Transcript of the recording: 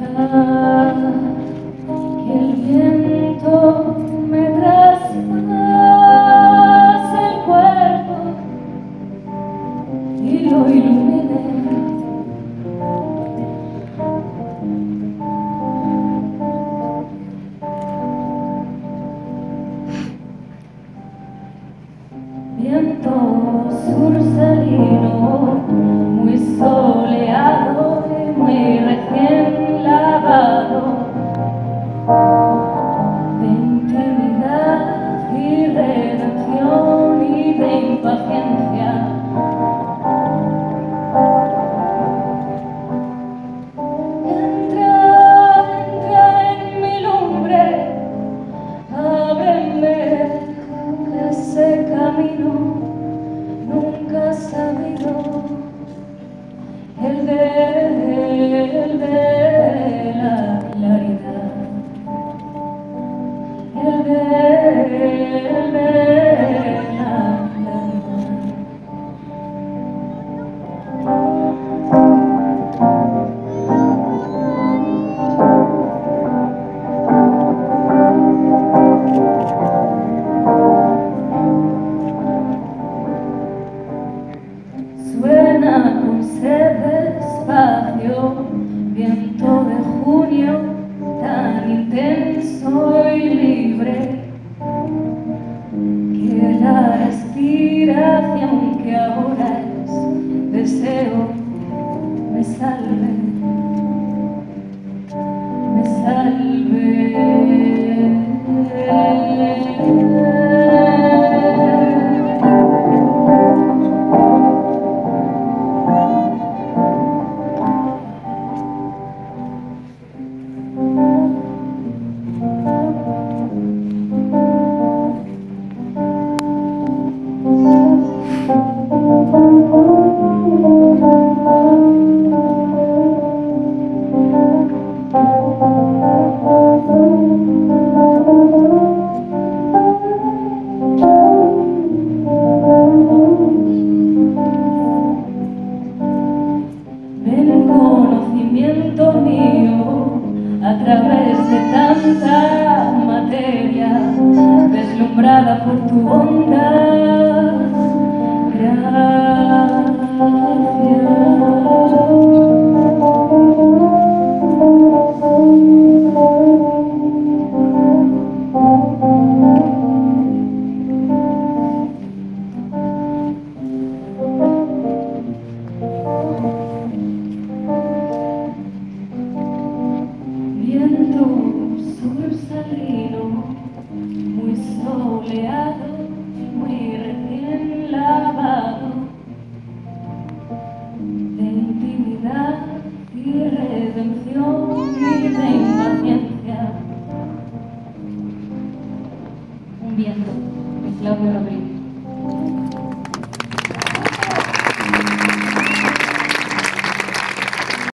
Uh... Viento sur salino, sabido, el de, me salve, mío a través de tanta materia, deslumbrada por tu honda sur salino, muy soleado, muy recién lavado, de intimidad y redención y de impaciencia. Un viento, de Claudio Rodríguez.